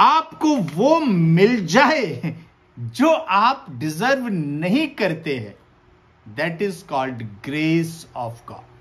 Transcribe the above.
आपको वो मिल जाए जो आप डिजर्व नहीं करते हैं। That is called grace of God